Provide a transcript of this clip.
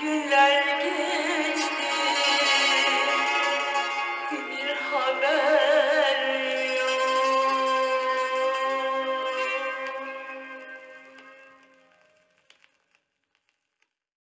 Güller